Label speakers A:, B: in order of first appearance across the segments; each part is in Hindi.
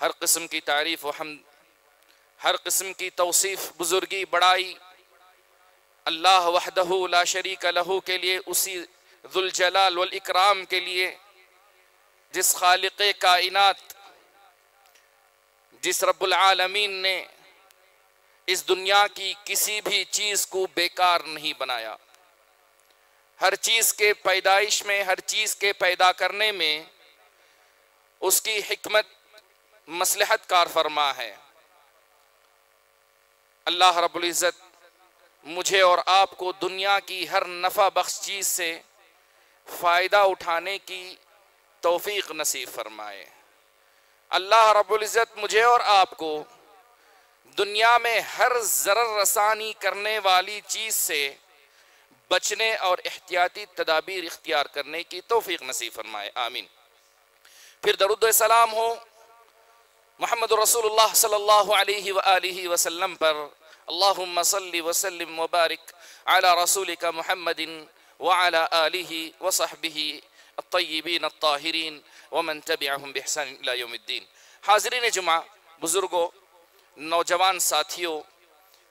A: हर किस्म की तारीफ़ व हम हर किस्म की तौसीफ़, बुजुर्गी, बड़ाई। अल्लाह वहदहू ला शरीक लहू के लिए, उसी जुलजलाल वल इकराम के लिए, जिस खालिक कायनात, जिस रब्बुल आलमीन ने इस दुनिया की किसी भी चीज़ को बेकार नहीं बनाया। हर चीज़ के पैदाइश में, हर चीज़ के पैदा करने में, उसकी हिकमत मसलहत कार फरमा है। अल्लाह रब्बुल इज़्ज़त मुझे और आपको दुनिया की हर नफ़ा बख्श चीज़ से फ़ायदा उठाने की तौफीक नसीब फरमाए। अल्लाह रब्बुल इज़्ज़त मुझे और आपको दुनिया में हर ज़र रसानी करने वाली चीज़ से बचने और एहतियाती तदाबीर इख्तियार करने की तोफ़ी नसीब फरमाए। आमीन। फिर दरुद सलाम हो मोहम्मद रसूलुल्लाह सल्लल्लाहु अलैहि वआलिहि वसल्लम पर अल्लाहुम्मा सल्लि वसल्लिम मुबारक अला रसूलिका मुहम्मदिन व अला आलिहि व सहबिहि अत्तय्यिबीन अत्ताहिरीन व मन तबिअहुम बिहसान इला यौमिद्दीन हाज़िरीन जुमा बुज़ुर्गों नौजवान साथियों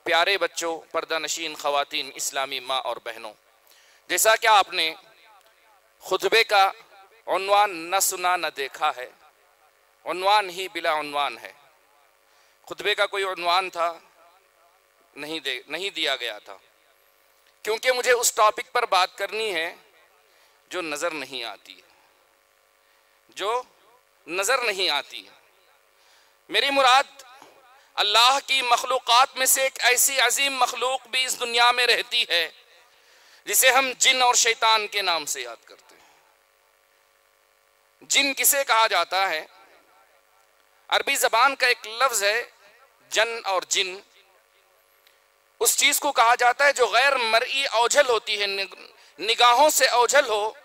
A: प्यारे बच्चों पर्दा नशीन ख़वातीन इस्लामी माँ और बहनों जैसा कि आपने खुतबे का उनवान न सुना न देखा है उनवान ही बिला उनवान है। खुतबे का कोई उनवान था, नहीं दे, नहीं दिया गया था। क्योंकि मुझे उस टॉपिक पर बात करनी है जो नज़र नहीं आती है। जो नज़र नहीं आती है। मेरी मुराद, अल्लाह की मखलूक़ात में से एक ऐसी अजीम मखलूक भी इस दुनिया में रहती है, जिसे हम जिन और शैतान के नाम से याद करते हैं। जिन किसे कहा जाता है अरबी जबान का एक लफ्ज है, जन और जिन। उस चीज़ को कहा जाता है जो गैर मरई ओझल होती है निगाहों से ओझल हो,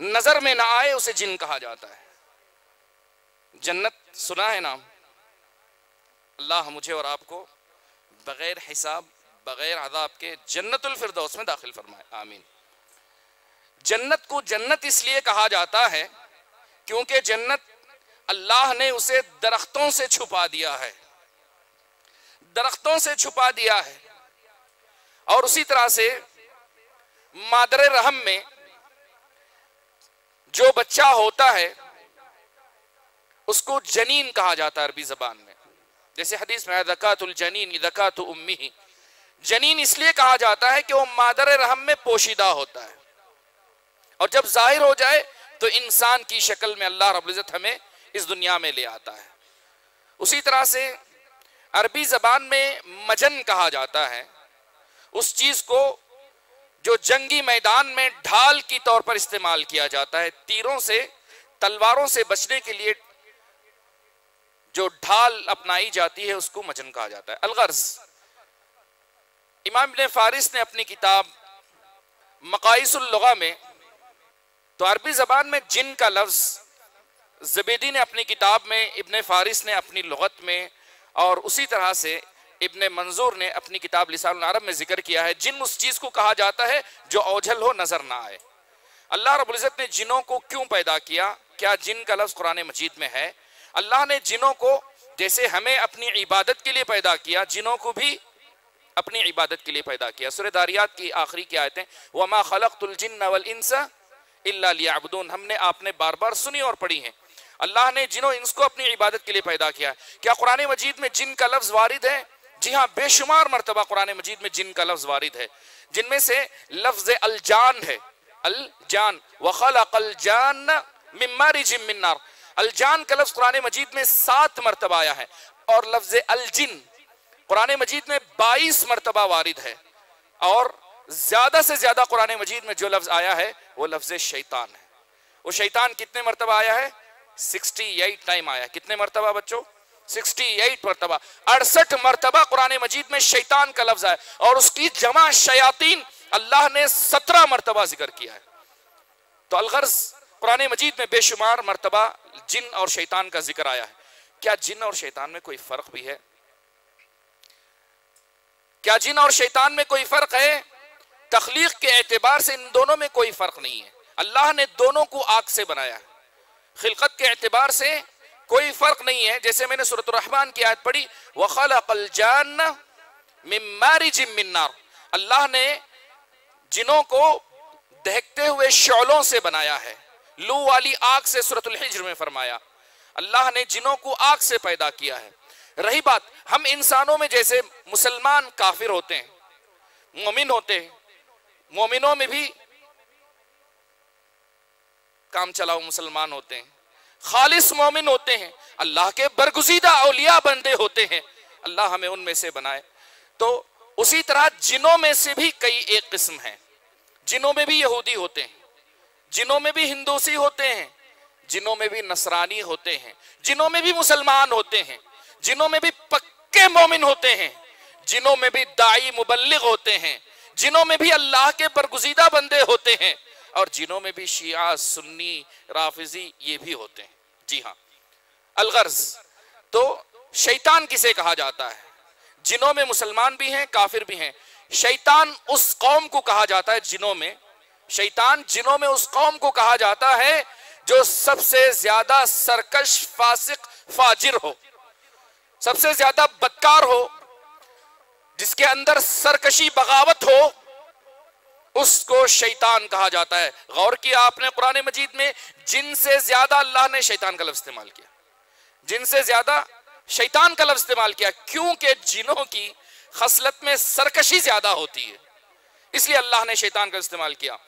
A: नज़र में ना आए, उसे जिन कहा जाता है। जन्नत, सुना है नाम? अल्लाह मुझे और आपको बगैर हिसाब, बगैर अदाब के जन्नतुल फिरदौस में दाखिल फरमाए। आमीन। जन्नत को जन्नत इसलिए कहा जाता है, क्योंकि जन्नत अल्लाह ने उसे दरख्तों से छुपा दिया है। दरख्तों से छुपा दिया है। और उसी तरह से मादर रहम में जो बच्चा होता है, उसको जनीन कहा जाता है अरबी जबान में। जैसे हदीस में दकातुल जनीन दकात उम्मी जनीन इसलिए कहा जाता है कि वो मादर रहम में पोशीदा होता है। और जब ज़ाहिर हो जाए तो इंसान की शक्ल में अल्लाह रबुल्ज़त हमें इस दुनिया में ले आता है। उसी तरह से अरबी जबान में मजन कहा जाता है। उस चीज़ को जो जंगी मैदान में ढाल की तौर पर इस्तेमाल किया जाता है। तीरों से, तलवारों से बचने के लिए जो ढाल अपनाई जाती है, उसको मजन कहा जाता है। अलगर्ज, इमाम फारिस ने अपनी किताब मकाइसुल्लगा में तो अरबी जबान में जिन का लफ्ज जबेदी ने अपनी किताब में, इब्ने फारिस ने अपनी लगत में और उसी तरह से इब्ने मंजूर ने अपनी किताब लिसान अरब में ज़िक्र किया है। जिन उस चीज़ को कहा जाता है जो ओझल हो, नज़र ना आए। अल्लाह रबुल्ज़त ने जिनों को क्यों पैदा किया? क्या जिन का लफ्ज कुरान मजीद में है? अल्लाह ने जिनों को, जैसे हमें अपनी इबादत के लिए पैदा किया, जिनों को भी अपनी इबादत के लिए पैदा किया। सुर दारियात की आखिरी की आयतें, वमा खलकतुलजिन नवल इंसा इल्लाबून हमने आपने बार बार सुनी और पढ़ी हैं। अल्लाह ने जिनों इंस को अपनी इबादत के लिए पैदा किया क्या कुरान मजीद में जिन का लफ्ज वारिद है? जी हाँ बेशुमार मरतबा कुरान मजीद में जिन का लफ्ज वारिद है। जिनमें से लफ्ज अलजान है। अलजान वखल जान मिमारी जिम मिन्नार अलजान का लफ्ज कुरान मजीद में सात मरतबा आया है। और लफ्ज अलजिन, कुरान मजीद में बाईस मरतबा वारिद है। और ज़्यादा से ज़्यादा कुरान मजीद में जो लफ्ज आया है, वो लफ्ज शैतान है। वो शैतान कितने मरतबा आया है? 68 टाइम आया। कितने मरतबा बच्चों? 68 मरतबा। अड़सठ मरतबा कुरान मजीद में शैतान का लफ्ज है और उसकी जमा शयातीन अल्लाह ने सत्रह मरतबा ज़िक्र किया है। तो अलगर्ज, कुरान मजीद में बेशुमार मरतबा जिन और शैतान का ज़िक्र आया है। क्या जिन और शैतान में कोई फ़र्क भी है? क्या जिन और शैतान में कोई फ़र्क है? तखलीक के एतबार से इन दोनों में कोई फ़र्क नहीं है। अल्लाह ने दोनों को आग से बनाया है। खिलकत के एतबार से कोई फ़र्क नहीं है। जैसे मैंने सूरत रहमान की आयत पढ़ी वखल जान मिन्नार अल्लाह ने जिनों को दहकते हुए शौलों से बनाया है। लू वाली आग से हिज्र में फरमाया। अल्लाह ने जिनों को आग से पैदा किया है। रही बात, हम इंसानों में जैसे मुसलमान काफिर होते हैं, मोमिन होते हैं, मोमिनों में भी काम चलाओ मुसलमान होते हैं खालिस मोमिन होते हैं अल्लाह के बरगुजीदा अलिया बंदे होते हैं अल्लाह हमें उनमें से बनाए तो उसी तरह जिनों में से भी कई एक किस्म है जिनों में भी यहूदी होते हैं जिनों में भी हिंदूसी होते हैं जिनों में भी नसरानी होते हैं जिनों में भी मुसलमान होते हैं जिनों में भी पक्के मोमिन होते हैं जिनों में भी दाई मुबल्लिग होते हैं जिनों में भी अल्लाह के बरगुजीदा बंदे होते हैं और जिनों में भी शिया, सुन्नी, राफिजी ये भी होते हैं। जी हाँ। अलगर्ज। तो शैतान किसे कहा जाता है? जिनों में मुसलमान भी हैं, काफिर भी हैं। शैतान उस कौम को कहा जाता है जिनों में। शैतान जिनों में उस कौम को कहा जाता है जो सबसे ज़्यादा सरकश, फासिक, फाजिर हो। सबसे ज़्यादा बदकार हो। जिसके अंदर सरकशी बगावत हो। उसको शैतान कहा जाता है। गौर किया आपने कुरान मजीद में, जिनसे ज़्यादा अल्लाह ने शैतान का लफ्ज इस्तेमाल किया। जिनसे ज़्यादा शैतान का लफ्ज इस्तेमाल किया, क्योंकि जिनों की खसलत में सरकशी ज़्यादा होती है। इसलिए अल्लाह ने शैतान का इस्तेमाल किया।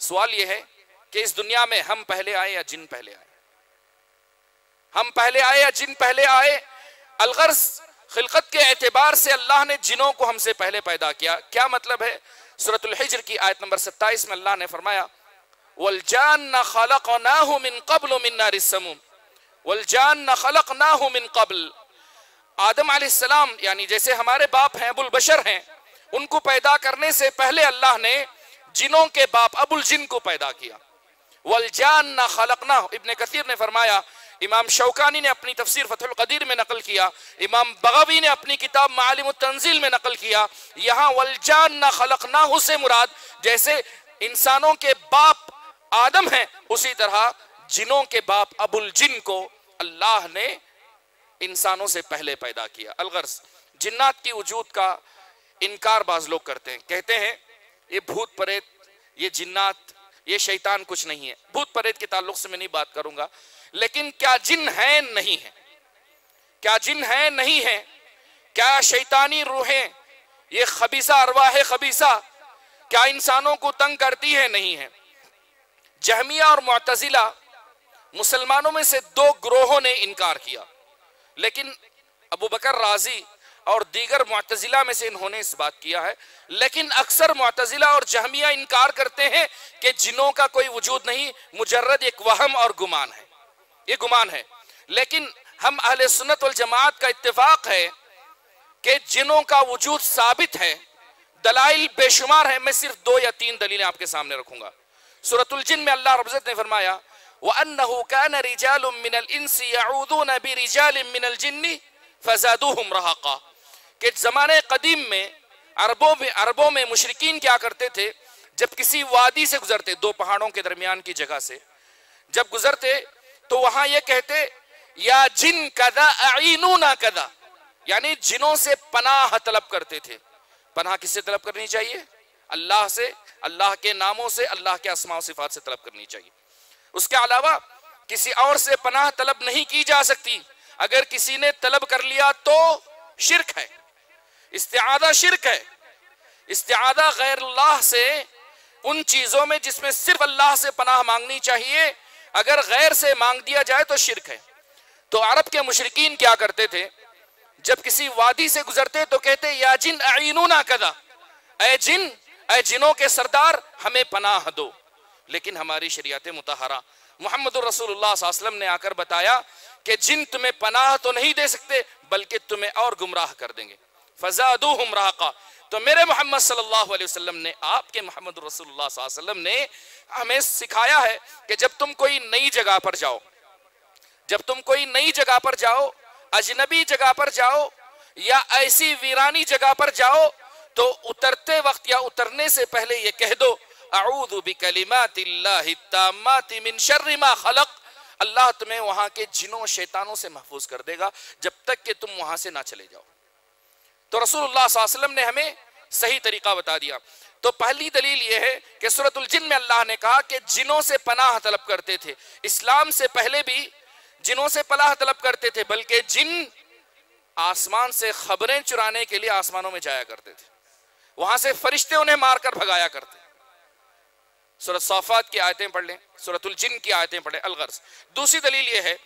A: सवाल यह है कि इस दुनिया में हम पहले आए या जिन पहले आए? हम पहले आए या जिन पहले आए? अलगर्ज, खिलकत के एतबार से अल्लाह ने जिनों को हमसे पहले पैदा किया। क्या मतलब है? सूरतुल हिज्र की आयत नंबर 27 में अल्लाह ने फरमाया वलजान न खलक नाहु मिन कब्ल मिन नारिसमुम वलजान न खलक नाहु मिन कब्ल। आदम सलाम, यानी जैसे हमारे बाप हैं, अबुल बशर हैं, उनको पैदा करने से पहले अल्लाह ने जिनों के बाप अबुल जिन को पैदा किया। वलजान न खलक ना इब्ने कसीर ने फरमाया इमाम शौकानी ने अपनी तफसीर फतुल में नकल किया, इमाम बगवी ने अपनी किताब मालिम तंजील में नकल किया। यहाँ वलजान न खलक ना से मुराद, जैसे इंसानों के बाप आदम हैं, उसी तरह जिनों के बाप अबुल जिन को अल्लाह ने इंसानों से पहले पैदा किया। अलगर्स जिन्नात की वजूद का इनकार बाज लोग करते हैं। कहते हैं, ये भूत प्रेत, ये जिन्नात ये शैतान कुछ नहीं है। भूत प्रेत के ताल्लुक से मैं नहीं बात करूँगा। लेकिन क्या जिन है, नहीं है। क्या जिन है, नहीं है। क्या शैतानी रूहें। ये खबीसा अरवा है खबीसा। क्या इंसानों को तंग करती है, नहीं है। जहमिया और मुतजिला मुसलमानों में से दो ग्रोहों ने इनकार किया। लेकिन अबू बकर राज़ी और दीगर मुतजिला में से इन्होंने इस बात किया है। लेकिन अक्सर मुतजिला और जहमिया इनकार करते हैं कि जिनों का कोई वजूद नहीं, मुजर्रद एक वहम और गुमान है। ये गुमान है। लेकिन हम अहले सुन्नत वल जमात का इत्तेफाक है कि जिनों का वजूद साबित है, दलाइल बेशुमार है। मैं सिर्फ़ दो या तीन दलीलें आपके सामने रखूँगा। सूरतुल जिन में अल्लाह रब्ज़त ने फरमाया, वअन्नहु कान रिजालुम मिनल इंसी यऊदून बिरिजालिम मिनल जिन्नी फजादूहुम रहका। कि ज़माने कदीम में अरबों में अरबों में मुशरकिन क्या करते थे? जब किसी वादी से गुजरते, दो पहाड़ों के दरमियान की जगह से। जब गुजरते तो वहाँ ये कहते, या जिन कदा अईनू ना कदा। यानी जिनों से पनाह तलब करते थे। पनाह किससे तलब करनी चाहिए? अल्लाह से, अल्लाह के नामों से, अल्लाह के असमा सिफात से तलब करनी चाहिए। उसके अलावा, किसी और से पनाह तलब नहीं की जा सकती। अगर किसी ने तलब कर लिया तो शिरक है। इस्तेआदा शिरक है। इस्तेआदा गैर अल्लाह से उन चीज़ों में जिसमें सिर्फ़ अल्लाह से पनाह मांगनी चाहिए, अगर गैर से मांग दिया जाए तो शिरक है। तो अरब के मुशरकिन क्या करते थे? जब किसी वादी से गुजरते तो कहते, या जिन ना कदा ए जिन ए जिनों के सरदार, हमें पनाह दो। लेकिन हमारी शरीयत मुतहरा। मोहम्मद रसूलुल्लाह ने आकर बताया कि जिन तुम्हें पनाह तो नहीं दे सकते, बल्कि तुम्हें और गुमराह कर देंगे। फजादू हमराह का तो मेरे मोहम्मद सल्लल्लाहु अलैहि वसल्लम ने, आपके मोहम्मद रसूलुल्लाह वसल्लम ने हमें सिखाया है कि जब तुम कोई नई जगह पर जाओ, जब तुम कोई नई जगह पर जाओ, अजनबी जगह पर जाओ, या ऐसी वीरानी जगह पर जाओ तो उतरते वक्त या उतरने से पहले ये कह दो मिन खलक। अल्लाह तुम्हें वहाँ के जिनों शैतानों से महफूज कर देगा, जब तक कि तुम वहाँ से ना चले जाओ। तो रसूलुल्लाह ने हमें सही तरीका बता दिया। तो पहली दलील यह है कि सूरतुल जिन में अल्लाह ने कहा कि जिनों से पनाह तलब करते थे, इस्लाम से पहले भी जिनों से पनाह तलब करते थे, बल्कि जिन आसमान से खबरें चुराने के लिए आसमानों में जाया करते थे, वहाँ से फरिश्ते उन्हें मारकर भगाया करते। सूरत सौफात की आयतें पढ़ लें, सूरतुल जिन की आयतें पढ़ें अलगर्ज। दूसरी दलील यह है,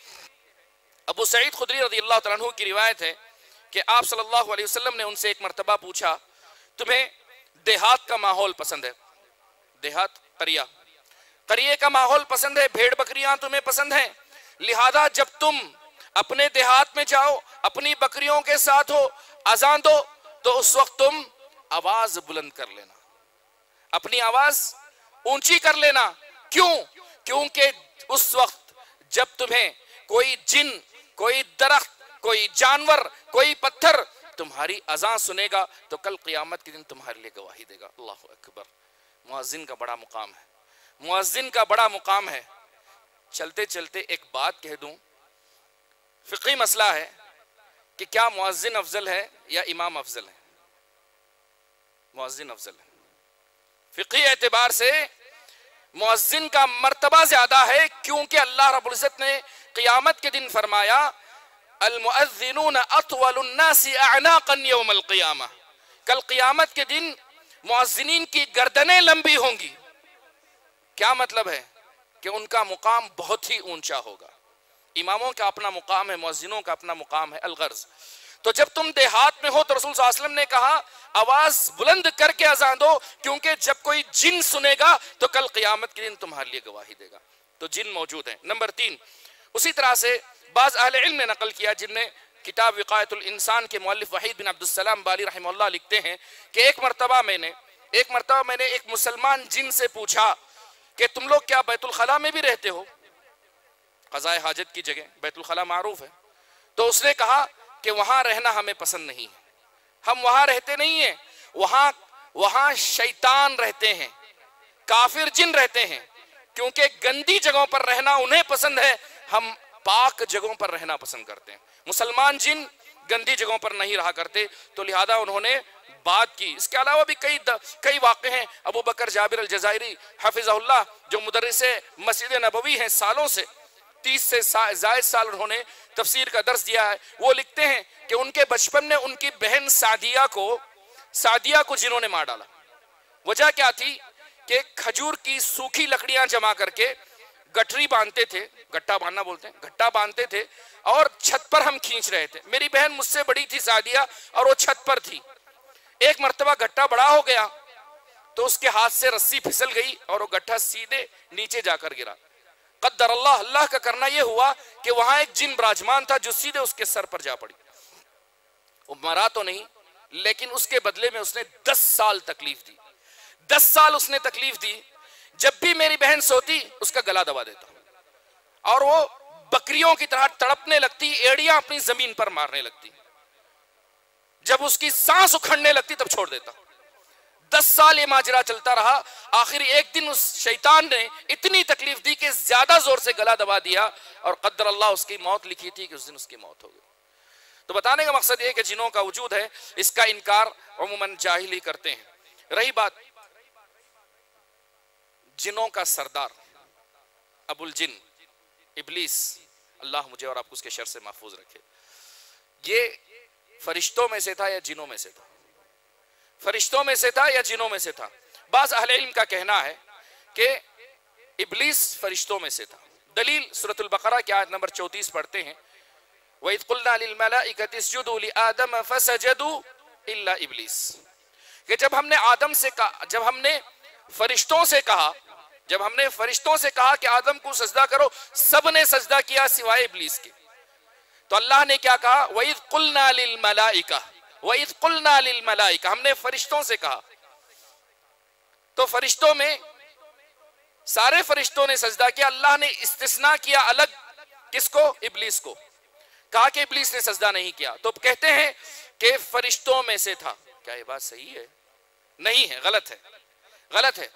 A: अबू सईद खुदरी रज़ी अल्लाह तु की रिवायत है कि आप सल्लल्लाहु अलैहि वसल्लम ने उनसे एक मरतबा पूछा, तुम्हें देहात का माहौल पसंद है? देहात करिया करिए का माहौल पसंद है, भेड़ बकरियाँ तुम्हें पसंद है। लिहाजा जब तुम अपने देहात में जाओ, अपनी बकरियों के साथ हो, अजान दो तो उस वक्त तुम आवाज़ बुलंद कर लेना। अपनी आवाज़ ऊँची कर लेना। क्यों? क्योंकि उस वक्त जब तुम्हें कोई जिन, कोई दरख्त कोई जानवर, कोई पत्थर तुम्हारी अजा सुनेगा तो कल क़ियामत के दिन तुम्हारे लिए गवाही देगा। अल्लाह अकबर। मुआजिन का बड़ा मुकाम है। मुआजिन का बड़ा मुकाम है। चलते चलते एक बात कह दूँ। फ़िकी मसला है कि क्या मुआजिन अफजल है या इमाम अफजल है? मुआजिन अफजल है। फ़िकी एतबार से मुआजिन का मर्तबा ज़्यादा है, क्योंकि अल्लाह रबुल्ज़त ने क़ियामत के दिन फरमाया कल क़ियामत के दिन मुआजिन की गर्दनें लंबी होंगी। क्या मतलब है कि उनका मुकाम बहुत ही ऊँचा होगा? इमामों का अपना मुकाम है मुआजिनों का अपना मुकाम है, अलगर्ज। तो जब तुम देहात में हो तो रसूल वसल्लम ने कहा, आवाज़ बुलंद करके अजान दो, क्योंकि जब कोई जिन सुनेगा तो कल क़ियामत के दिन तुम्हारे लिए गवाही देगा। तो जिन मौजूद है। नंबर तीन, उसी तरह से बाज अहल इल्म ने नकल किया जिनमें किताब विकायतुल इंसान के मौलिफ वहीद बिन अब्दुलसलाम बाली रहमल्ला लिखते हैं कि एक मरतबा मैंने, एक मरतबा मैंने एक मुसलमान जिन से पूछा कि तुम लोग क्या बैतुल खला में भी रहते हो? क़ज़ाए हाजत की जगह बैतुल खला मारूफ है। तो उसने कहा कि वहाँ रहना हमें पसंद नहीं है। हम वहाँ रहते नहीं है, वहाँ वहाँ शैतान रहते हैं, काफिर जिन रहते हैं, क्योंकि गंदी जगहों पर रहना उन्हें पसंद है, हम पाक जगहों पर रहना पसंद करते हैं। मुसलमान जिन गंदी जगहों पर नहीं रहा करते तो लिहाजा उन्होंने बात की। इसके अलावा भी कई कई वाक़े हैं। अबू बकर, जाबिर अल जजायरी हफिज़ल्ला जो मुदरस मस्जिद नबवी हैं, सालों से, तीस से जायद साल उन्होंने तफसीर का दर्ज दिया है। वो लिखते हैं कि उनके बचपन में उनकी बहन सादिया को सादिया को जिन्होंने मार डाला। वजह क्या थी कि खजूर की सूखी लकड़ियाँ जमा करके गठरी बांधते थे, गट्टा बांधना बोलते हैं, गट्टा बांधते थे और छत पर हम खींच रहे थे। मेरी बहन मुझसे बड़ी थी सादिया और वो छत पर थी। एक मरतबा गट्टा बड़ा हो गया तो उसके हाथ से रस्सी फिसल गई और वो गट्ठा सीधे नीचे जाकर गिरा। कदर अल्लाह अल्लाह का करना यह हुआ कि वहाँ एक जिन बराजमान था जो सीधे उसके सर पर जा पड़ी। वो मरा तो नहीं, लेकिन उसके बदले में उसने दस साल तकलीफ़ दी। दस साल उसने तकलीफ़ दी जब भी मेरी बहन सोती, उसका गला दबा देता और वो बकरियों की तरह तड़पने लगती, एड़ियाँ अपनी ज़मीन पर मारने लगती। जब उसकी सांस उखड़ने लगती, तब छोड़ देता। दस साल ये माजरा चलता रहा। आखिर एक दिन उस शैतान ने इतनी तकलीफ़ दी कि ज़्यादा ज़ोर से गला दबा दिया और कदर अल्लाह उसकी मौत लिखी थी कि उस दिन उसकी मौत हो गई। तो बताने का मकसद ये कि जिनों का वजूद है, इसका इनकार अमूमन जाहिल ही करते हैं। रही बात जिनों का सरदार। अबुल जिन, इबलीस, अल्लाह मुझे और आपको उसके शर से महफूज रखे। ये फरिश्तों में से था या जिनों में से था? फरिश्तों में से था या जिनों में से था? बाज अहले का कहना है कि इबलीस फरिश्तों में से था। दलील सूरतुल बकरा की आयत नंबर 34 पढ़ते हैं। फसजदू इल्ला इबलीस। कि जब हमने आदम से कहा, जब हमने फरिश्तों से कहा, जब हमने फरिश्तों से कहा कि आदम को सजदा करो सबने सजदा किया सिवाय इबलीस के। तो अल्लाह ने क्या कहा? वही कुलना मलाइका वही कुलना मलाइका, हमने फरिश्तों से कहा। तो फरिश्तों में सारे फरिश्तों ने सजदा किया, अल्लाह ने इस्तिसना किया अलग किसको? इबलीस को। कहा कि इबलीस ने सजदा नहीं किया। तो कहते हैं कि फरिश्तों में से था। क्या ये बात सही है? नहीं है, गलत है। गलत है।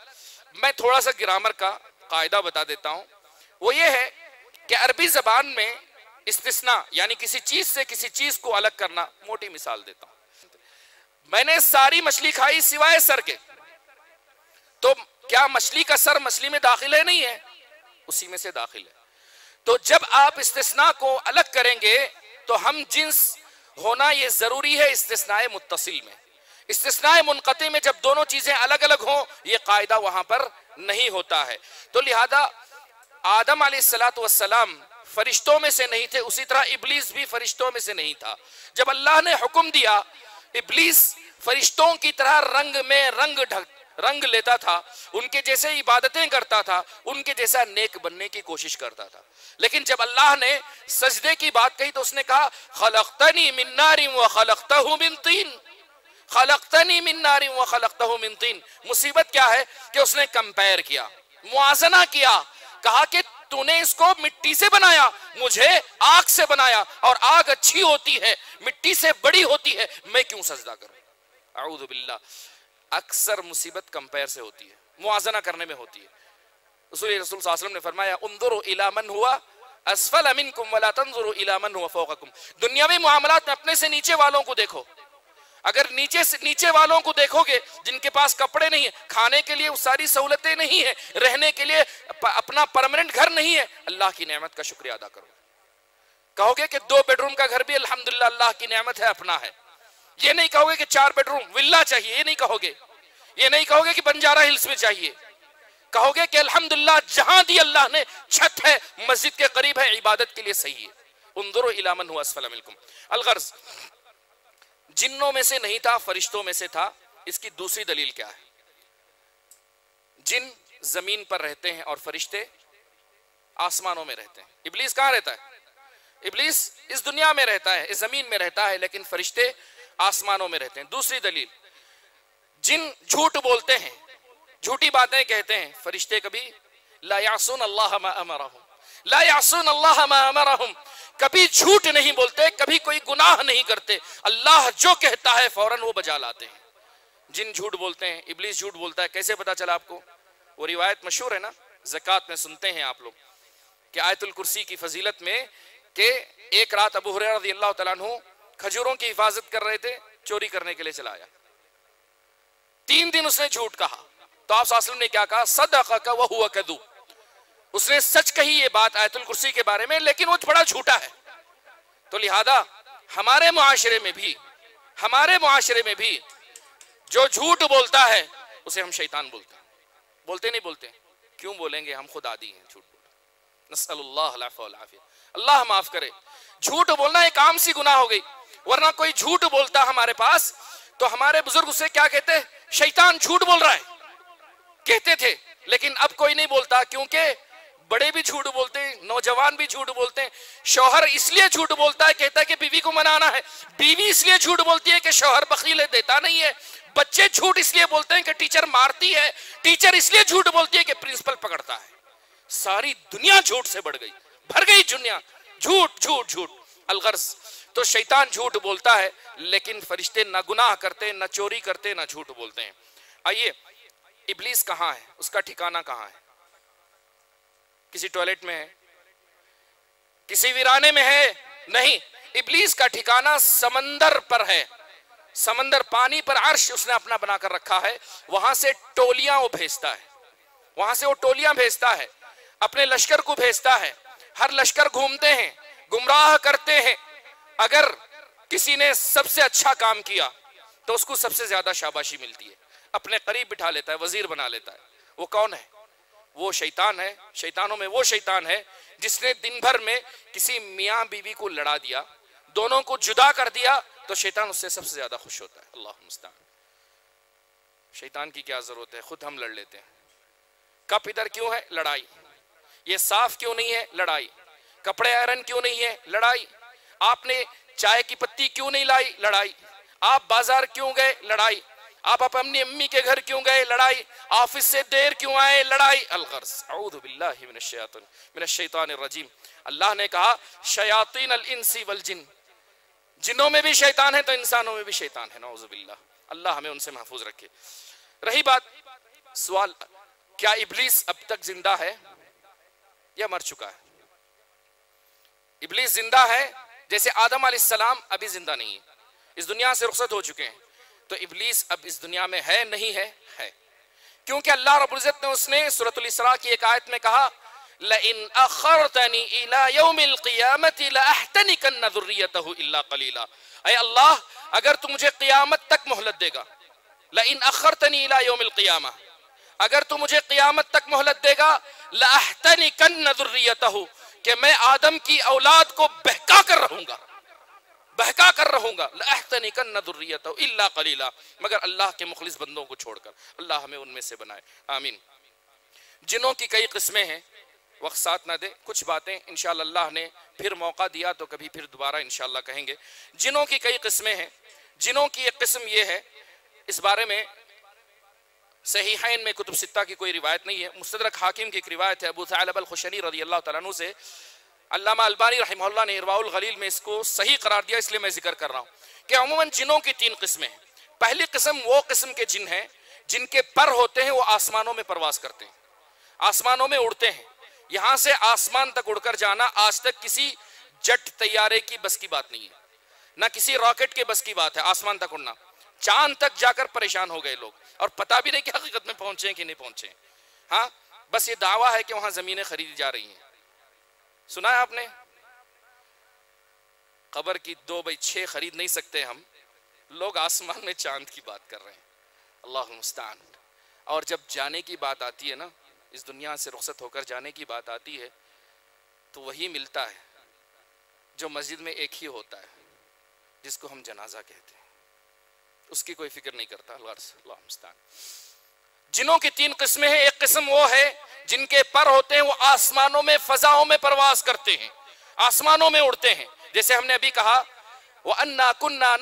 A: मैं थोड़ा सा ग्रामर का कायदा बता देता हूँ। वो ये है कि अरबी जबान में इस्तिस्ना, यानी किसी चीज़ से किसी चीज़ को अलग करना, मोटी मिसाल देता हूँ। मैंने सारी मछली खाई सिवाय सर के। तो क्या मछली का सर मछली में दाखिल है? नहीं है। उसी में से दाखिल है। तो जब आप इस्तिस्ना को अलग करेंगे तो हम जिन्स होना ये ज़रूरी है इस्तिस्नाए मुतसिल में। इस्तिस्नाए मुनकते में जब दोनों चीज़ें अलग अलग हों, ये कायदा वहाँ पर नहीं होता है। तो लिहाजा, आदम सलाम फरिश्तों में से नहीं थे, उसी तरह इबलीस भी फरिश्तों में से नहीं था। जब अल्लाह ने हुक्म दिया, इबलीस फरिश्तों की तरह रंग में रंग ढक, रंग लेता था, उनके जैसे इबादतें करता था, उनके जैसा नेक बनने की कोशिश करता था। लेकिन जब अल्लाह ने सजदे की बात कही तो उसने कहा खलख्तनी मिन्नारी व खलख्तहु मिन तीन। खलख्तनी मिन्नारी व खलख्तहु मिन तीन। मुसीबत क्या है कि उसने कंपेयर किया, मुआजना किया, कहा कि तूने इसको मिट्टी से बनाया, मुझे आग से बनाया, और आग अच्छी होती है, मिट्टी से बड़ी होती है, मैं क्यों सजदा करूँ? आउदबिल्ला अक्सर मुसीबत कंपेयर से होती है, मुआजना करने में होती है। रसूल रसूल ने फरमाया उमदुर इलामन हुआ, असफल अमिन कुम वला तंजुर इलामन हुआ फोककुम। दुनियावी मामलात में अपने से नीचे वालों को देखो अगर नीचे से नीचे वालों को देखोगे, जिनके पास कपड़े नहीं है, खाने के लिए सारी सहूलतें नहीं है, रहने के लिए अपना परमानेंट घर नहीं है, अल्लाह की नेमत का शुक्रिया अदा करो। कहोगे कि दो बेडरूम का घर भी अल्हम्दुलिल्लाह अल्लाह की नेमत है, अपना है। ये नहीं कहोगे कि चार बेडरूम विल्ला चाहिए, ये नहीं कहोगे। ये नहीं कहोगे कि बंजारा हिल्स में चाहिए। कहोगे कि अल्हम्दुलिल्लाह जहाँ दी अल्लाह ने छत है, मस्जिद के करीब है, इबादत के लिए सही है। उन्दुरो इलामन हुआ अलगर्ज। जिन्नों में से नहीं था, फरिश्तों में से था, इसकी दूसरी दलील क्या है? जिन ज़मीन पर रहते हैं और फरिश्ते आसमानों में रहते हैं। इबलीस कहाँ रहता है? इबलीस इस दुनिया में रहता है, इस ज़मीन में रहता है, लेकिन फरिश्ते आसमानों में रहते हैं। दूसरी दलील, जिन झूठ बोलते हैं, झूठी बातें कहते हैं, फरिश्ते कभी लायासुन अल्लाह लायासुन अल्लाह कभी झूठ नहीं बोलते, कभी कोई गुनाह नहीं करते। अल्लाह जो कहता है, फ़ौरन वो बजा लाते हैं। जिन झूठ बोलते हैं, इबलीस झूठ बोलता है, कैसे पता चला आपको? वो रिवायत मशहूर है ना? जक़ात में सुनते हैं आप लोग। कि आयतुल कुर्सी की फजीलत में कि एक रात अबू रज़ी अल्लाह तु खजूरों की हिफाजत कर रहे थे, चोरी करने के लिए चला आया। तीन दिन उसने झूठ कहा। तो आप ने क्या कहा? सद का वह हुआ कदू उसने सच कही ये बात आयतुल कुर्सी के बारे में, लेकिन वो बड़ा झूठा है। तो लिहाजा, हमारे मुआशरे में भी, हमारे मुआशरे में भी जो झूठ बोलता है, उसे हम शैतान बोलते हैं। बोलते नहीं बोलते, क्यों बोलेंगे? हम खुद आदि हैं झूठ अल्लाह माफ़ करे, झूठ बोलना एक आम सी गुनाह हो गई, वरना कोई झूठ बोलता हमारे पास तो हमारे बुज़ुर्ग उसे क्या कहते शैतान झूठ बोल रहा है। कहते थे, लेकिन अब कोई नहीं बोलता, क्योंकि बड़े भी झूठ बोलते हैं, नौजवान भी झूठ बोलते हैं। शौहर इसलिए झूठ बोलता है, कहता है कि बीवी को मनाना है। बीवी इसलिए झूठ बोलती है कि शौहर बखीले देता नहीं है। बच्चे झूठ इसलिए बोलते हैं कि टीचर मारती है। टीचर इसलिए झूठ बोलती है कि प्रिंसिपल पकड़ता है। सारी दुनिया झूठ से बढ़ गई, भर गई दुनिया। झूठ झूठ झूठ। अलगर्ज तो शैतान झूठ बोलता है, लेकिन फरिश्ते ना गुनाह करते, ना चोरी करते, ना झूठ बोलते हैं। आइए, इबलीस कहाँ है? उसका ठिकाना कहाँ है? किसी टॉयलेट में है, किसी वीराने में है, नहीं इबलीस का ठिकाना समंदर पर है। समंदर पानी पर अर्श उसने अपना बनाकर रखा है। वहाँ से टोलियाँ वो भेजता है। वहाँ से वो टोलियाँ भेजता है। अपने लश्कर को भेजता है। हर लश्कर घूमते हैं, गुमराह करते हैं। अगर किसी ने सबसे अच्छा काम किया तो उसको सबसे ज़्यादा शाबाशी मिलती है। अपने करीब बिठा लेता है, वज़ीर बना लेता है। वो कौन है? वो शैतान है, शैतानों में वो शैतान है, जिसने दिन भर में किसी मियाँ बीवी को लड़ा दिया, दोनों को जुदा कर दिया तो शैतान उससे सबसे ज़्यादा खुश होता है। अल्लाह मुस्तान। शैतान की क्या ज़रूरत है? खुद हम लड़ लेते हैं। कप इधर क्यों है? लड़ाई। ये साफ़ क्यों नहीं है? लड़ाई। कपड़े आयरन क्यों नहीं है? लड़ाई। आपने चाय की पत्ती क्यों नहीं लाई? लड़ाई। आप बाज़ार क्यों गए? लड़ाई। आप अपनी अम्मी के घर क्यों गए? लड़ाई। ऑफ़िस से देर क्यों आए? लड़ाई। रजीम। अल्लाह ने कहा, शयातीन वल जिन। जिनों में भी शैतान है तो इंसानों में भी शैतान है। नौजुबिल्ला अल्लाह हमें उनसे महफूज रखे। रही बात, सवाल, क्या इबलीस अब तक ज़िंदा है? या मर चुका है? इबलीस ज़िंदा है, जैसे आदम सलाम अभी ज़िंदा नहीं है। इस दुनिया से रुखसत हो चुके हैं। तो इबलीस अब इस दुनिया में है, नहीं है? है। क्योंकि अल्लाह रबुल्जत ने उसने सूरतुल इसरा की एक आयत में कहा अल्लाह, अगर तू मुझे क़ियामत तक मोहलत देगा, लइन अखरतनी इला यौमिल अगर तू मुझे क़ियामत तक मोहलत देगा, लअहतनिकन्न ज़ुर्रियतहु, कि मैं आदम की औलाद को बहका कर रहूँगा। बहका कर रहूँगा। इल्ला कलीला। मगर अल्लाह के मुखलिस बंदों को छोड़कर, अल्लाह हमें उनमें से बनाए। आमीन। जिनों की कई किस्में हैं, वक्त साथ ना दे, कुछ बातें इनशाला अल्लाह ने फिर मौका दिया तो कभी फिर दोबारा इनशाला कहेंगे। जिनों की कई किस्में हैं, जिनों की एक किस्म ये है, इस बारे में सही में कुतुब सित्ता की कोई रिवायत नहीं है। मुस्तरक हाकिम की एक रिवायत है, अबू साल खुशनी रज़ी अल्लाह तु से अल्लामा अलबानी रहमल्ला ने इरवाउल गलील में इसको सही करार दिया, इसलिए मैं ज़िक्र कर रहा हूँ कि अमूमन जिनों की तीन किस्में हैं। पहली किस्म वो किस्म के जिन हैं, जिनके पर होते हैं, वो आसमानों में प्रवास करते हैं। आसमानों में उड़ते हैं। यहाँ से आसमान तक उड़कर जाना आज तक किसी जट तैयारे की बस की बात नहीं है। ना किसी रॉकेट के बस की बात है, आसमान तक उड़ना। चाँद तक जाकर परेशान हो गए लोग, और पता भी नहीं कि हकीकत में पहुँचे कि नहीं पहुँचे हाँ बस ये दावा है कि वहाँ जमीनें खरीदी जा रही हैं। सुना है आपने? कबर की दो बाई छह खरीद नहीं सकते हम। लोग आसमान में चाँद की बात कर रहे हैं। अल्लाह मुस्तान। और जब जाने की बात आती है ना, इस दुनिया से रुखसत होकर जाने की बात आती है तो वही मिलता है, जो मस्जिद में एक ही होता है, जिसको हम जनाजा कहते हैं। उसकी कोई फ़िक्र नहीं करता अल्लाह मुस्तान। जिनों की तीन किस्में हैं, एक किस्म वो है, जिनके पर होते हैं, वो आसमानों में, फजाओं में प्रवास करते हैं, आसमानों में उड़ते हैं। जैसे हमने अभी कहा, वो अन्ना कुन्ना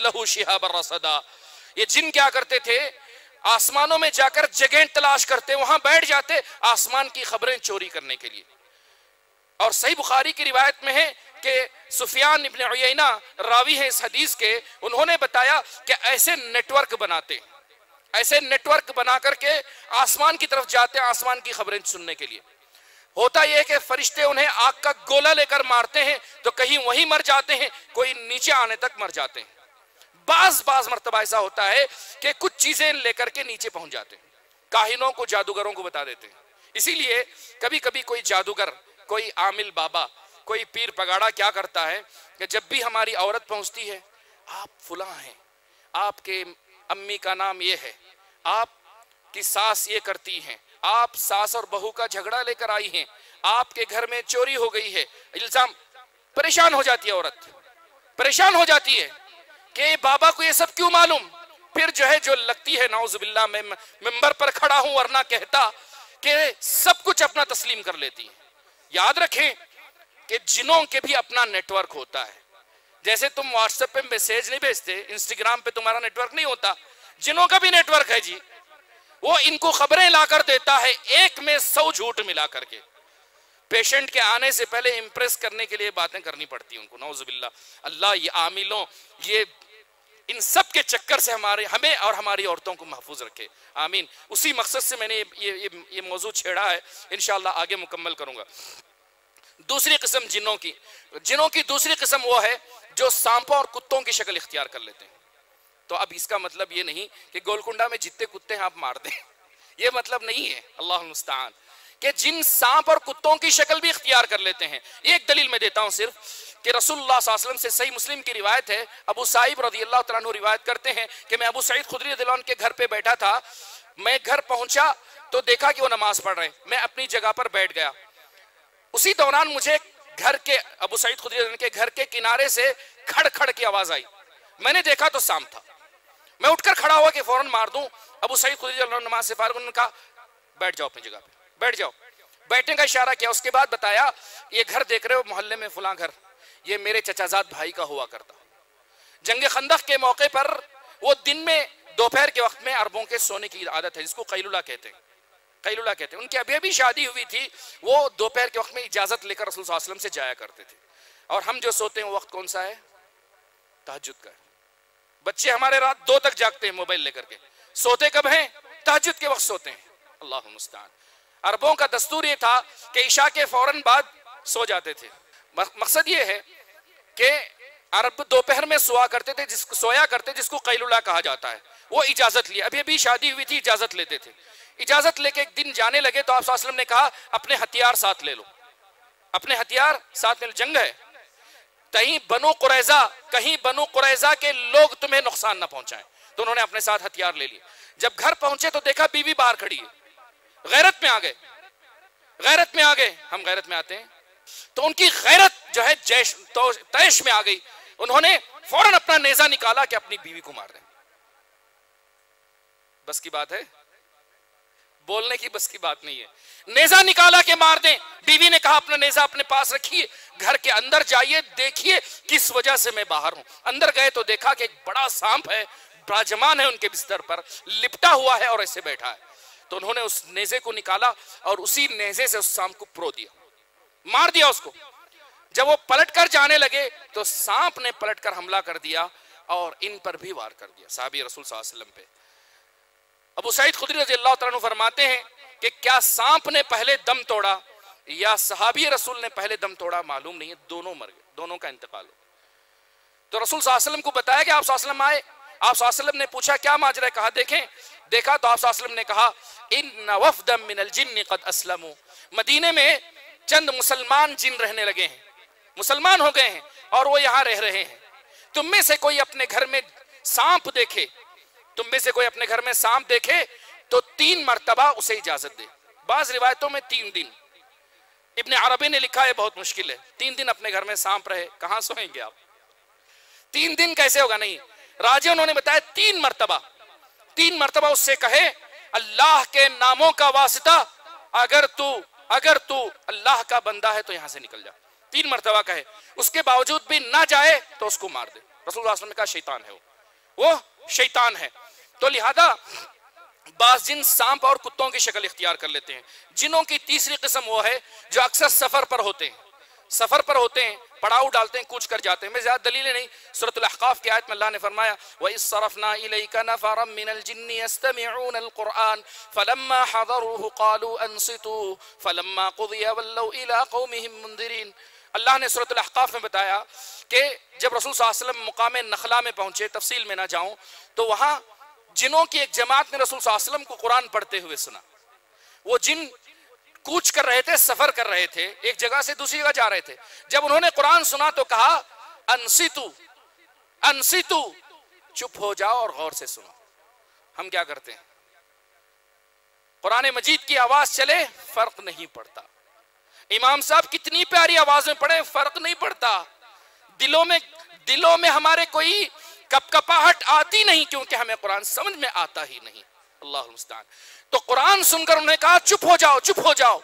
A: लहू ये जिन क्या करते थे? आसमानों में जाकर जगह तलाश करते वहाँ बैठ जाते आसमान की खबरें चोरी करने के लिए। और सही बुखारी की रिवायत में है कि सुफियान इब्न उयैना रावी है इस हदीस के, उन्होंने बताया कि ऐसे नेटवर्क बनाते, ऐसे नेटवर्क बना करके आसमान की तरफ़ जाते हैं आसमान की खबरें सुनने के लिए। होता यह कि फरिश्ते उन्हें आग का गोला लेकर मारते हैं तो कहीं वहीं मर जाते हैं, कोई नीचे आने तक मर जाते हैं। बाज बाज मरतबा ऐसा होता है कि कुछ चीज़ें लेकर के नीचे पहुँच जाते हैं, काहिनों को, जादूगरों को बता देते हैं। इसीलिए कभी कभी कोई जादूगर, कोई आमिल बाबा कोई पीर पगाड़ा क्या करता है कि जब भी हमारी औरत पहुँचती है, आप फुला हैं, आपके अम्मी का नाम ये है, आप की सास ये करती हैं, आप सास और बहू का झगड़ा लेकर आई हैं, आपके घर में चोरी हो गई है। इल्ज़ाम, परेशान हो जाती है औरत, परेशान हो जाती है कि बाबा को ये सब क्यों मालूम? फिर जो है, जो लगती है नाउजुबिल्ला में मेंबर पर खड़ा हूँ वरना कहता कि सब कुछ अपना तस्लीम कर लेती है। याद रखें कि जिनों के भी अपना नेटवर्क होता है। जैसे तुम व्हाट्सएप पे मैसेज नहीं भेजते इंस्टाग्राम पे तुम्हारा नेटवर्क नहीं होता। जिनों का भी नेटवर्क है जी, वो इनको खबरें लाकर देता है, एक में सौ झूठ मिला करके। पेशेंट के आने से पहले इंप्रेस करने के लिए बातें करनी पड़ती उनको नौजबिल्ला अल्लाह, ये आमिलों, ये इन सब के चक्कर से हमारे, हमें और हमारी औरतों को महफूज रखे। आमीन। उसी मकसद से मैंने ये ये ये मौजूद छेड़ा है। इनशाला आगे मुकम्मल करूँगा। दूसरी किस्म जिनों की जिनों की दूसरी किस्म वो है जो सांपों और कुत्तों की शक्ल इख्तियार कर लेते हैं। तो अब इसका मतलब ये नहीं कि गोलकुंडा में जितने कुत्ते हैं आप मार दें। ये मतलब नहीं है। अल्लाह मुस्तान। कि जिन सांप और कुत्तों की शक्ल भी इख्तियार कर लेते हैं। एक दलील मैं देता हूँ सिर्फ़ कि रसूलुल्लाह वसल्लम से सही मुस्लिम की रिवायत है। अबू साहिब रज़ी अल्लाह तु रिवायत करते हैं कि मैं अबू सईद खुदरी दिलान के घर पे बैठा था। मैं घर पहुँचा तो देखा कि वो नमाज़ पढ़ रहे हैं। मैं अपनी जगह पर बैठ गया। उसी दौरान मुझे घर के, अबू सईद खुदरी के घर के किनारे से खड़ खड़ की आवाज़ आई। मैंने देखा तो शाम था। मैं उठकर खड़ा हुआ कि फ़ौरन मार दूँ। अबू सईद खुदरी नमाज़ से फारूक उन्होंने कहा, बैठ जाओ अपनी जगह पे, बैठ जाओ। बैठने का इशारा किया। उसके बाद बताया, ये घर देख रहे हो, मोहल्ले में फुला घर। ये मेरे चचाजाद भाई का हुआ करता। जंग खंदक के मौके पर वो दिन में, दोपहर के वक्त में अरबों के सोने की आदत है, जिसको कैलुला कहते हैं। कैलुला कहते हैं। उनकी अभी अभी शादी हुई थी, वो दोपहर के वक्त में इजाज़त लेकर रसूल वसल्लम से जाया करते थे। और हम जो सोते हैं वो वक्त कौन सा है? तहजुद का बच्चे हमारे रात दो तक जागते हैं मोबाइल लेकर के। सोते कब हैं? तहजुद के वक्त सोते हैं। अल्लाह मुस्तान। अरबों का दस्तूर ये था कि ईशा के फ़ौरन बाद सो जाते थे। मकसद ये है कि अरब दोपहर में सोया करते थे, जिसको, सोया करते, जिसको कैलुला कहा जाता है। वो इजाज़त लिया अभी अभी शादी हुई थी, इजाज़त लेते थे। इजाज़त लेके एक दिन जाने लगे तो आप ने कहा, अपने हथियार साथ ले लो। अपने हथियार साथ में जंग है। कहीं बनो कुरैजा, कहीं बनो कुरैजा के लोग तुम्हें नुकसान ना पहुंचाएँ। तो उन्होंने अपने साथ हथियार ले लिए। जब घर पहुँचे तो देखा बीवी बाहर खड़ी है। गैरत में आ गए। गैरत में आ गए। हम गैरत में आते हैं। तो उनकी गैरत जो है जैश तो तैश में आ गई। उन्होंने फ़ौरन अपना नेजा निकाला कि अपनी बीवी को मार दें। बस की बात है। बोलने की बस की बात नहीं है। नेजा निकाला के मार दें। बीवी ने कहा, अपना नेजा अपने पास रखिए, घर के अंदर जाइए, देखिए किस वजह से मैं बाहर हूँ। अंदर गए तो देखा कि एक बड़ा सांप है ब्राजमान है उनके बिस्तर पर, लिपटा हुआ है और ऐसे बैठा है। तो उन्होंने उस नेजे को निकाला और उसी नेजे से उस सांप को प्रो दिया। मार दिया उसको। जब वो पलट कर जाने लगे तो सांप ने पलट कर हमला कर दिया और इन पर भी वार कर दिया। साहबी रसूल वसल्लम पे अबू सईद खुदरी रज़ी अल्लाह फरमाते हैं कि क्या सांप ने पहले दम तोड़ा या सहाबी रसूल ने पहले दम तोड़ा मालूम नहीं है, दोनों मर गए, दोनों का इंतकाल हो तो रसूल वसल्लम को बताया कि आप वसल्लम आए, आप वसल्लम ने पूछा, क्या माजरा कहा, देखें, देखा तो आप वसल्लम ने कहा इन वफदम मिनल जिन कद असलम। मदीने में चंद मुसलमान जिन रहने लगे हैं, मुसलमान हो गए हैं और वो यहाँ रह रहे हैं। तुम में से कोई अपने घर में सांप देखे तुम में से कोई अपने घर में सांप देखे तो तीन मरतबा उसे इजाज़त दे। बाज रिवायतों में तीन दिन। इबन अरबी ने लिखा है बहुत मुश्किल है। तीन दिन अपने घर में सांप रहे। कहाँ सोएँगे आप? तीन दिन कैसे होगा? नहीं। राजे उन्होंने बताया, तीन मरतबा। तीन मरतबा उससे कहे, अल्लाह के नामों का वास्ता, अगर तू अगर तू अल्लाह का बंदा है तो यहाँ से निकल जा। तीन मरतबा कहे। उसके बावजूद भी ना जाए तो उसको मार दे। रसूल ने कहा, शैतान है वो। वो शैतान है। तो लिहाजा बाज जिन सांप और कुत्तों की शक्ल इख्तियार कर लेते हैं। जिनों की तीसरी किस्म वो है जो अक्सर सफ़र पर होते हैं। सफ़र पर होते हैं, पड़ाव डालते हैं, कूच कर जाते हैं। मैं ज़्यादा दलीलें नहीं, सूरत अहकाफ की आयत में अल्लाह ने फरमाया व इस सरफना इलैका नफरम मिनल जिन्नी यस्तमिऊन अल कुरआन, फलम्मा हदरुहु क़ालू अंसितू फलम्मा क़ुदिया वल्लौ इला कौमिहिम मुंदिरीन अल्लाह ने सूरत अहकाफ में बताया कि जब रसूल वसल्लम मुकाम नखला में पहुँचे, तफसील में ना जाऊँ तो वहाँ जिनों की एक जमात ने रसूल वसल्लम को कुरान पढ़ते हुए सुना। वो जिन कूच कर रहे थे, सफ़र कर रहे थे, एक जगह से दूसरी जगह जा रहे थे। जब उन्होंने कुरान सुना तो कहा, अनसितु अनसितु, चुप हो जाओ और गौर से सुनो। हम क्या करते हैं? कुरान मजीद की आवाज़ चले, फ़र्क नहीं पड़ता। इमाम साहब कितनी प्यारी आवाज़ में पढ़े, फ़र्क नहीं पड़ता। दिलों में दिलों में हमारे कोई कपकपाहट आती नहीं, क्योंकि हमें कुरान समझ में आता ही नहीं। अल्लाह तो कुरान सुनकर उन्होंने कहा, चुप हो जाओ, चुप हो जाओ।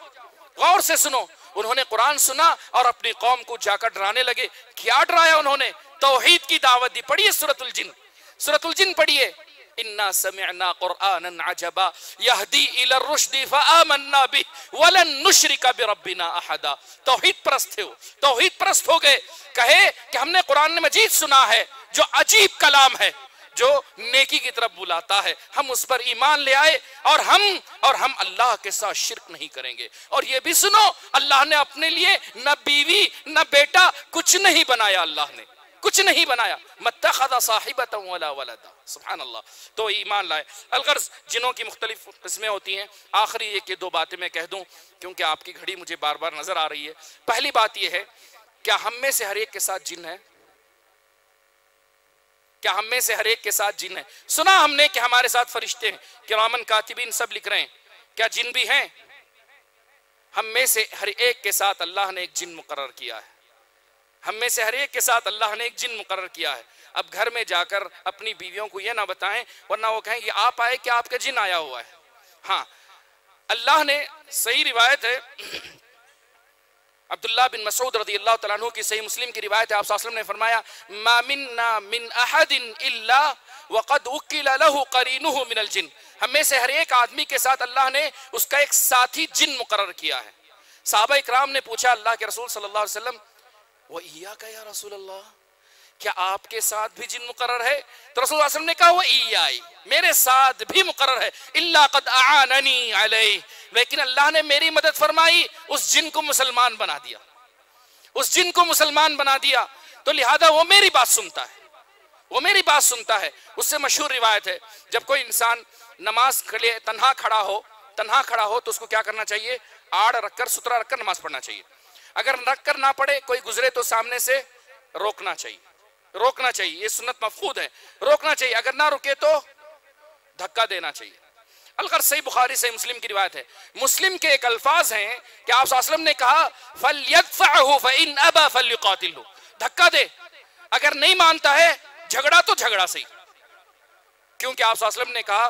A: गौर से सुनो, उन्होंने कुरान सुना और अपनी कौम को जाकर डराने लगे। क्या डराया उन्होंने? तोहीद की दावत दी। पढ़िए सूरतुल जिन। सूरतुल जिन पढ़िए। इन्ना समिअना कुरआनन अजबा। यहदी फआमन्ना बि वलन नुशरिका बिरब्बिना अहदा। तौहीद परस्त हो तौहीद परस्त हो गए। कहे कि हमने कुरान मजीद सुना है। जो अजीब कलाम है, जो नेकी की तरफ़ बुलाता है, हम उस पर ईमान ले आए और हम और हम अल्लाह के साथ शिरक नहीं करेंगे। और ये भी सुनो, अल्लाह ने अपने लिए न बीवी, न बेटा कुछ नहीं बनाया अल्लाह ने। कुछ नहीं बनाया। मत्तखदा साहिबत सुबहान अल्लाह तो ईमान लाए। अलगर्ज, जिनों की मुख्तलिफ़ किस्में होती हैं, आखिरी ये दो बातें मैं कह दूँ, क्योंकि आपकी घड़ी मुझे बार बार नज़र आ रही है। पहली बात यह है, क्या हम में से हर एक के साथ जिन है? क्या हम में से हर एक के साथ जिन है। सुना हमने कि हमारे साथ फरिश्ते हैं, कि रामन कातिबीन सब लिख रहे हैं। क्या जिन भी हैं? हम में से हर एक के साथ अल्लाह ने एक जिन मुकर किया है। हम में से हर एक के साथ अल्लाह ने एक जिन मुकर किया है। अब घर में जाकर अपनी बीवियों को यह ना बताएँ, वरना वो कहेंगे आप आए क्या आपका जिन आया हुआ है। हाँ अल्लाह ने सही रिवायत है अब्दुल्ला बिन मसूद रदी अल्लाह तु की सही मुस्लिम की रिवायत है। आप ने फरमाया मामिन्ना मिन अहदिन इल्ला वक़द उकिल लहु करीनुहु मिनल जिन। हमें से हर एक आदमी के साथ अल्लाह ने उसका एक साथी जिन मुकर किया है। साहबा इकराम ने पूछा, अल्लाह के रसूल सल्लल्लाहु अलैहि वसल्लम वो या रसूल अल्लाह क्या आपके साथ भी जिन मुकर है? तो रसूल ने कहा, वो आई मेरे साथ भी मुकर है। इल्ला कद लेकिन अल्लाह ने मेरी मदद फरमाई, उस जिन को मुसलमान बना दिया। उस जिन को मुसलमान बना दिया। तो लिहाजा वो मेरी बात सुनता है। वो मेरी बात सुनता है। उससे मशहूर रिवायत है, जब कोई इंसान नमाज़ खड़े तनहा खड़ा हो, तनहा खड़ा हो तो उसको क्या करना चाहिए? आड़ रखकर, सुतरा रखकर नमाज़ पढ़ना चाहिए। अगर रख कर ना पड़े कोई गुजरे तो सामने से रोकना चाहिए। रोकना चाहिए, ये सुन्नत मफूद है। रोकना चाहिए, अगर ना रुके तो धक्का देना चाहिए। अलगर सही बुखारी से मुस्लिम की रिवायत है। मुस्लिम के एक अल्फाज हैं कि आप ने कहा फल फल धक्का दे। अगर नहीं मानता है, झगड़ा तो झगड़ा सही। क्योंकि आप वसल्लम ने कहा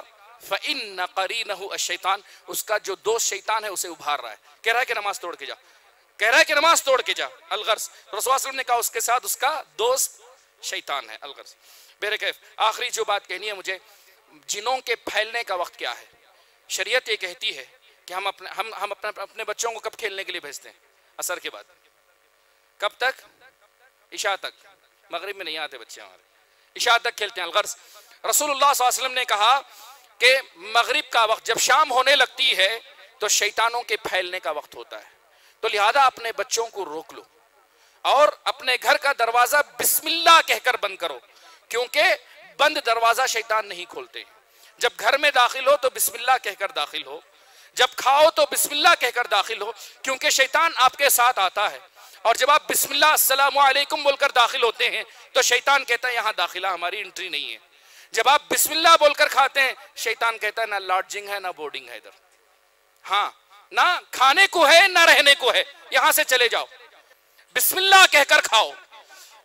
A: फ़िन करी न शैतान उसका जो दोस्त शैतान है, उसे उभार रहा है। कह रहा है कि नमाज़ तोड़ के जा। कह रहा है कि नमाज़ तोड़ के जा। अलगर्स, रसोल ने कहा, उसके साथ उसका दोस्त शैतान है अलगर्स बेरे कैफ, आखिरी जो बात कहनी है मुझे, जिनों के फैलने का वक्त क्या है? शरीयत ये कहती है कि हम अपने, हम हम अपने अपने बच्चों को कब खेलने के लिए भेजते हैं? असर के बाद। कब तक? ईशा तक। मगरिब में नहीं आते बच्चे हमारे। ईशा तक खेलते हैं अलगर्स रसूलुल्लाह ने कहा कि मगरिब का वक्त जब शाम होने लगती है तो शैतानों के फैलने का वक्त होता है। तो लिहाजा अपने बच्चों को रोक लो। और अपने घर का दरवाज़ा बिस्मिल्ला कहकर बंद करो, क्योंकि बंद दरवाज़ा शैतान नहीं खोलते। जब घर में दाखिल हो तो बिस्मिल्ला कहकर दाखिल हो। जब खाओ तो बिस्मिल्ला कहकर दाखिल हो, क्योंकि शैतान आपके साथ आता है। और जब आप वालेकुम बोलकर दाखिल होते हैं तो शैतान कहता है, यहाँ दाखिला, हमारी एंट्री नहीं है। जब आप बिस्मिल्ला बोलकर खाते हैं, शैतान कहता है, ना लॉजिंग है, ना बोर्डिंग है इधर। हाँ ना खाने को है, ना रहने को है, यहाँ से चले जाओ। बिस्मिल्लाह कहकर खाओ।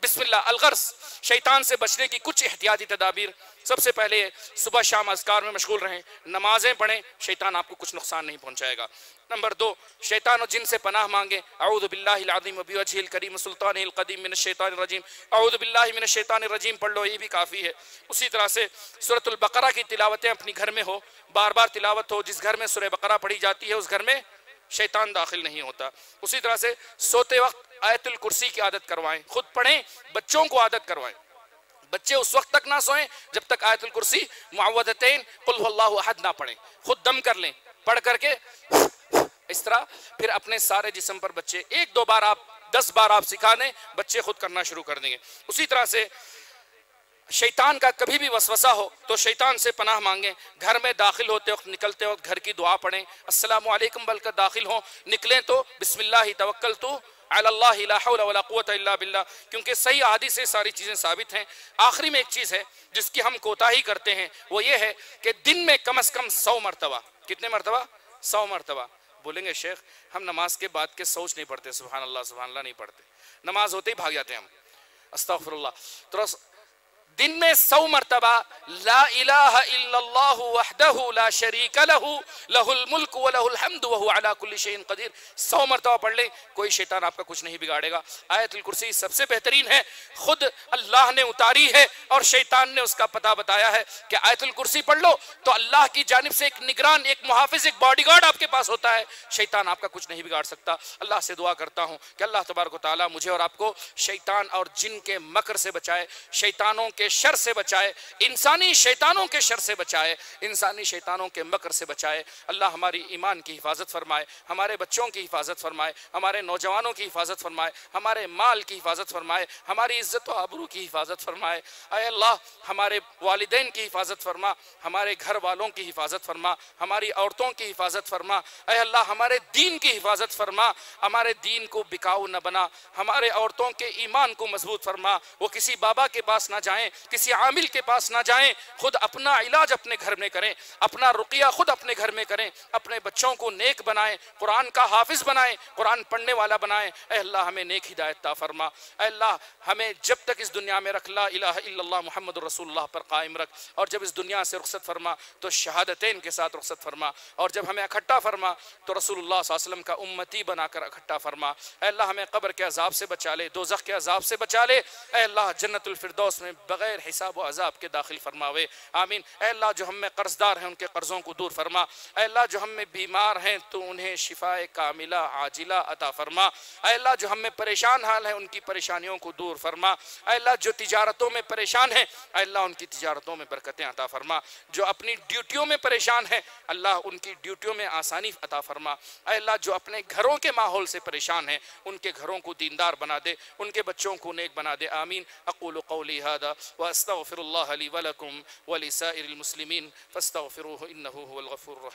A: बिस्मिल्लाह, अलगर्ज। शैतान से बचने की कुछ एहतियाती तदाबीर। सबसे पहले सुबह शाम अजकार में मशगूल रहें, नमाजें पढ़ें, शैतान आपको कुछ नुकसान नहीं पहुंचाएगा। नंबर दो, शैतान और जिन से पनाह मांगे अऊदबिल्लाजीम करीम सुल्तान कदीम मिन शैतान रजीम। अऊदबिल्लामिन शैतान रजीम, पढ़ लो, ये भी काफ़ी है। उसी तरह से सूरतुल्बकरा की तिलावतें अपनी घर में हो। बार बार तिलावत हो, जिस घर में सुर बकरा पढ़ी जाती है, उस घर में शैतान दाखिल नहीं होता। उसी तरह से सोते वक्त आयतुल कुर्सी की आदत करवाएँ, खुद पढ़ें, बच्चों को आदत करवाएँ। बच्चे उस वक्त तक ना सोएँ जब तक आयतुल कुर्सी मुआवदतैन कुल अहद ना पढ़ें। खुद दम कर लें, पढ़ करके इस तरह फिर अपने सारे जिसम पर बच्चे, एक दो बार आप, दस बार आप सिखा दें, बच्चे खुद करना शुरू कर देंगे। उसी तरह से शैतान का कभी भी वसवसा हो तो शैतान से पनाह मांगे। घर में दाखिल होते वक्त निकलते वक्त घर की दुआ पढ़ें। अस्सलाम वालेकुम दाखिल हो। निकलें तो बिस्मिल्लाह, तवक्कल तो बिल्ला क्योंकि सही आदि से सारी चीज़ें साबित हैं। आखिरी में एक चीज़ है, जिसकी हम कोताही करते हैं, वो ये है कि दिन में कम अज़ कम सौ मरतबा। कितने मरतबा? सौ मरतबा। बोलेंगे, शेख, हम नमाज़ के बाद के सोच नहीं पढ़ते सुबह अल्लाह अल्लाह नहीं पढ़ते। नमाज़ होते ही भाग जाते हैं हम। अस्तफरल्ला तो दिन में सौ मरतबा, ला ला शरीक लहु, लहुल मुल्क व लहुल हम्द व हुवा अला कुल्ली कदीर। सौ मरतबा पढ़ ले, कोई शैतान आपका कुछ नहीं बिगाड़ेगा। आयतुल कुर्सी सबसे बेहतरीन है, खुद अल्लाह ने उतारी है और शैतान ने उसका पता बताया है कि आयतुल कुर्सी पढ़ लो तो अल्लाह की जानब से एक निगरान, एक मुहाफिज, एक बॉडीगार्ड आपके पास होता है। शैतान आपका कुछ नहीं बिगाड़ सकता। अल्लाह से दुआ करता हूँ कि अल्लाह तबारक ताली मुझे और आपको शैतान और जिन के मकर से बचाए, शैतानों के शर से बचाए, इंसानी शैतानों के शर से बचाए, इंसानी शैतानों के मकर से बचाए। अल्लाह हमारी ईमान की हिफाजत फरमाए, हमारे बच्चों की हिफाजत फरमाए, हमारे नौजवानों की हिफाजत फरमाए, हमारे माल की हिफाजत फरमाए, हमारी इज़्ज़त आबरू की हिफाजत फरमाए। अल्लाह, हमारे वालदेन की हिफाजत फरमा, हमारे घर वालों की हिफाजत फरमा, हमारी औरतों की हिफाजत फरमा। अल्लाह, हमारे दीन की हिफाजत फरमा, हमारे दीन को बिकाऊ न बना, हमारे औरतों के ईमान को मज़बूत फरमा, वो किसी बाबा के पास ना जाएँ किसी आमिल के पास ना जाएँ, खुद अपना इलाज अपने घर में करें, अपना रुकिया खुद अपने घर में करें, अपने बच्चों को नेक बनाएँ, कुरान का हाफिज बनाएँ, कुरान पढ़ने वाला बनाएँ। अल्लाह हमें नेक हिदायत ता फरमा। अल्लाह हमें जब तक इस दुनिया में रख, ला इला मोहम्मद रसूलुल्लाह पर कायम रख। और जब इस दुनिया से रुखसत फरमा तो शहादतें के साथ रुखसत फरमा। और जब हमें इकट्ठा फरमा तो रसूलुल्लाह वसल्लम का उम्मती बनाकर इकट्ठा फरमा। अल्लाह हमें कब्र के अजाब से बचा ले दो के अजाब से बचा ले। अल्लाह जन्नतुल फिरदौस में बगैर बग़ैर हिसाब अजाब के दाखिल फरमावे। आमीन। अल्लाह जो हम में कर्जदार हैं, उनके कर्ज़ों को दूर फरमा। अल्लाह जो हम में बीमार हैं तो उन्हें शिफाए कामिला, आजिला अता फरमा। अल्लाह जो हम में परेशान हाल है, उनकी परेशानियों को दूर फरमा। अल्लाह जो तिजारतों में परेशान है अल्लाह उनकी तिजारतों में बरकतें अता फरमा। जो अपनी ड्यूटियों में परेशान है, अल्लाह उनकी ड्यूटियों में आसानी अता फरमा। अल्लाह जो अपने घरों के माहौल से परेशान है, उनके घरों को दीनदार बना दे, उनके बच्चों को नेक बना दे। आमीन। अक़ुल कौली हादा। व अस्तग़फिरुल्लाह ली व लकुम व लिसाइरिल मुस्लिमीन फस्तग़फिरूहु इन्नहु हुवल गफूरुर